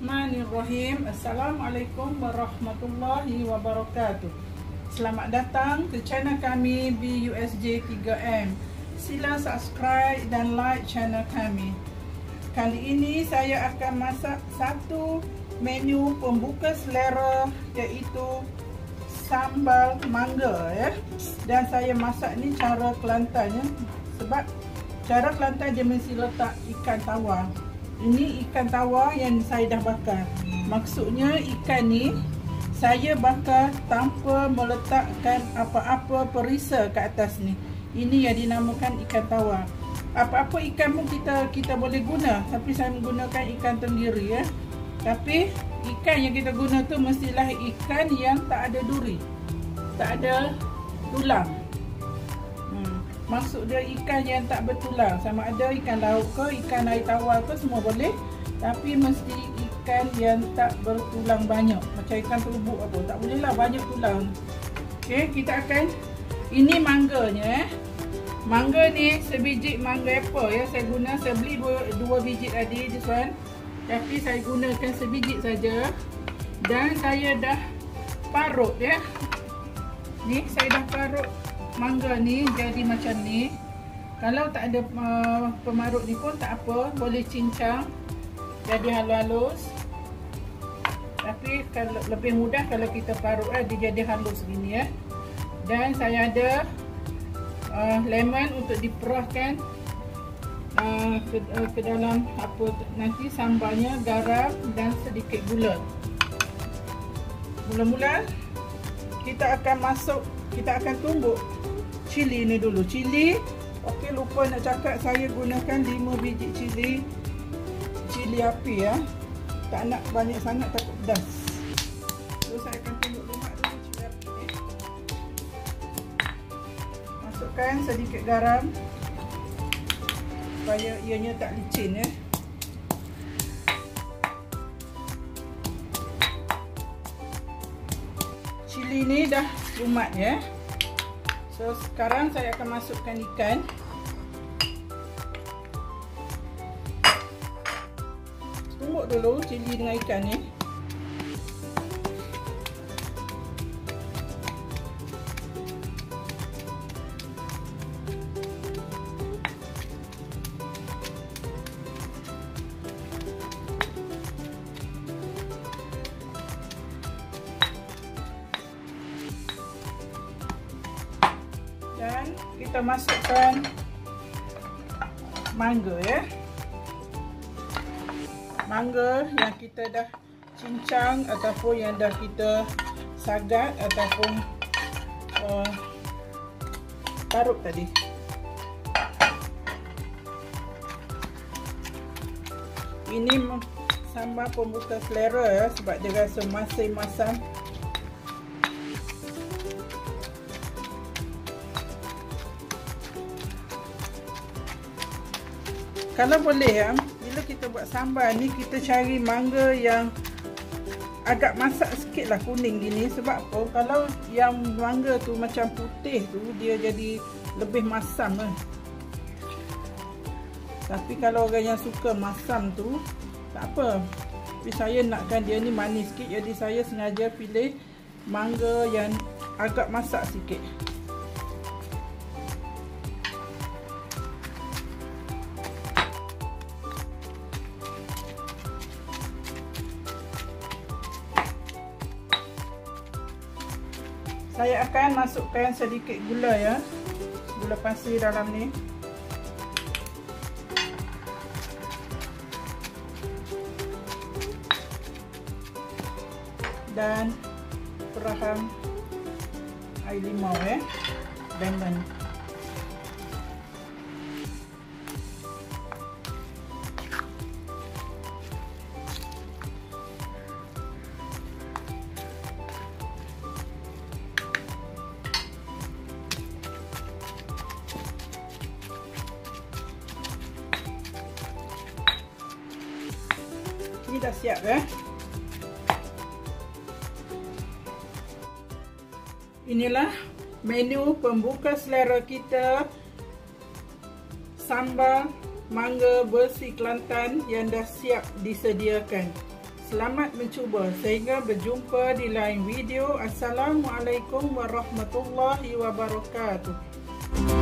Bismillahirrahmanirrahim. Assalamualaikum warahmatullahi wabarakatuh. Selamat datang ke channel kami BUSJ 3M. Sila subscribe dan like channel kami. Kali ini saya akan masak satu menu pembuka selera iaitu sambal mangga ya. Dan saya masak ni cara Kelantan ya. Sebab cara Kelantan dia mesti letak ikan tawar. Ini ikan tawar yang saya dah bakar. Maksudnya ikan ni saya bakar tanpa meletakkan apa-apa perisa ke atas ni. Ini yang dinamakan ikan tawar. Apa-apa ikan pun kita kita boleh guna, tapi saya menggunakan ikan tenggiri ya. Tapi ikan yang kita guna tu mestilah ikan yang tak ada duri. Tak ada tulang. Maksud dia ikan yang tak bertulang. Sama ada ikan laut ke, ikan air tawar ke semua boleh. Tapi mesti ikan yang tak bertulang banyak. Macam ikan terbuk apa tak boleh lah banyak tulang. Ok kita akan ini mangganya eh. Mangga ni sebiji mangga apple ya? Saya guna saya beli dua, dua biji tadi this one. Tapi saya gunakan sebiji saja. Dan saya dah parut ya? Ni saya dah parut mangga ni jadi macam ni. Kalau tak ada uh, pemarut ni pun tak apa boleh cincang jadi halus-halus. Tapi kalau lebih mudah kalau kita parut eh, dia jadi halus gini ya dan saya ada uh, lemon untuk diperahkan uh, ke, uh, ke dalam apa nanti sambalnya garam dan sedikit gula. Mula-mula kita akan masuk kita akan tumbuk cili ni dulu cili Okey lupa nak cakap saya gunakan 5 biji cili cili api ya. Tak nak banyak sangat takut pedas. So saya akan tunggu lemak dulu cili api ni. Masukkan sedikit garam supaya ianya tak licin ya. Cili ni dah lumat ya. So sekarang saya akan masukkan ikan. tumbuk dulu cili dengan ikan ni dan kita masukkan mangga ya mangga yang kita dah cincang ataupun yang dah kita sagat ataupun uh, parut tadi. Ini sambal pembuka selera ya sebab dia rasa masih Kalau boleh ya, bila kita buat sambal ni kita cari mangga yang agak masak sikit lah kuning gini. Sebab apa? Kalau yang mangga tu macam putih tu dia jadi lebih masam kan tapi kalau orang yang suka masam tu tak apa. Tapi saya nakkan dia ni manis sikit. Jadi saya sengaja pilih mangga yang agak masak sikit saya akan masukkan sedikit gula ya. Gula pasir dalam ni. Dan perahan air limau ya. Lemon Dah siap ya. Inilah menu pembuka selera kita sambal mangga bersih Kelantan yang dah siap disediakan. Selamat mencuba. Sehingga berjumpa di lain video. Assalamualaikum warahmatullahi wabarakatuh.